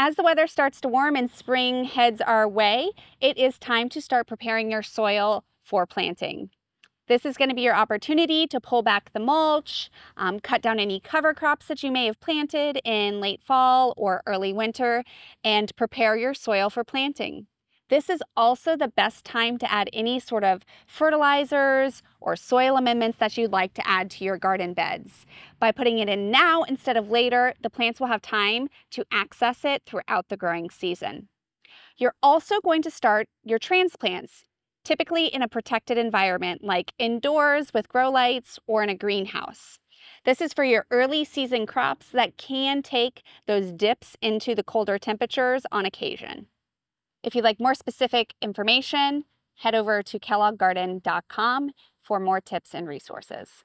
As the weather starts to warm and spring heads our way, it is time to start preparing your soil for planting. This is going to be your opportunity to pull back the mulch, um, cut down any cover crops that you may have planted in late fall or early winter, and prepare your soil for planting. This is also the best time to add any sort of fertilizers or soil amendments that you'd like to add to your garden beds. By putting it in now instead of later, the plants will have time to access it throughout the growing season. You're also going to start your transplants typically in a protected environment like indoors with grow lights or in a greenhouse. This is for your early season crops that can take those dips into the colder temperatures on occasion. If you'd like more specific information, head over to kellogggarden.com for more tips and resources.